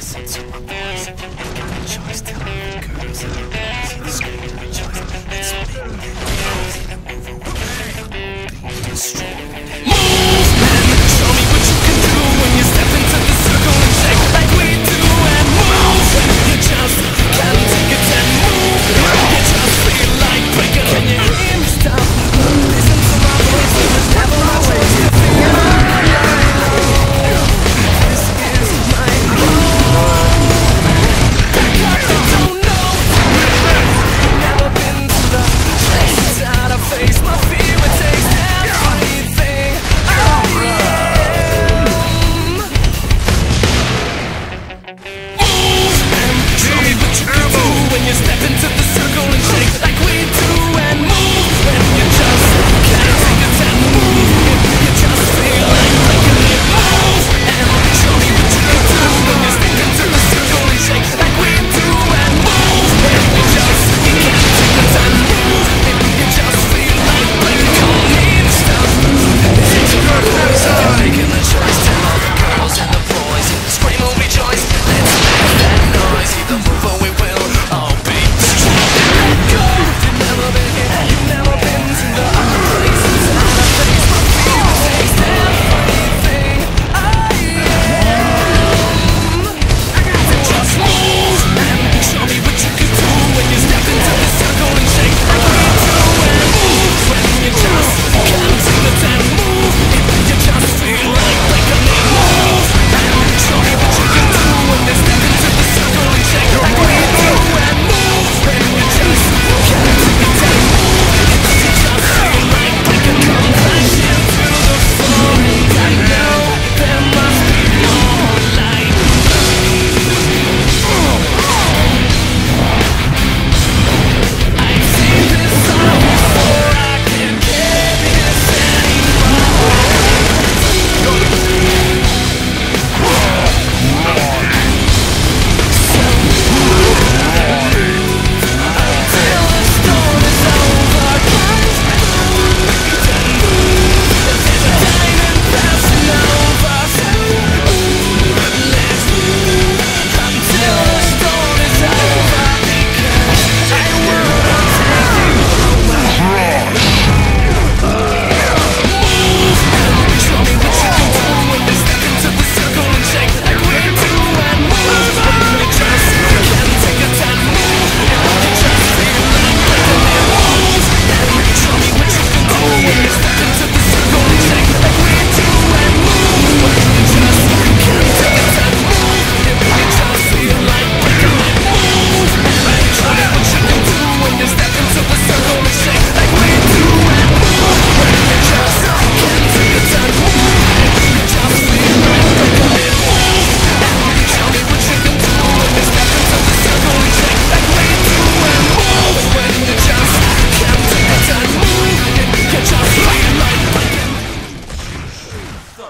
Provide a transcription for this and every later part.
Since you were boys, and got a choice to love girls. See the screen rejoice, it's over.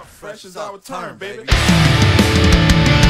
fresh as I return, baby.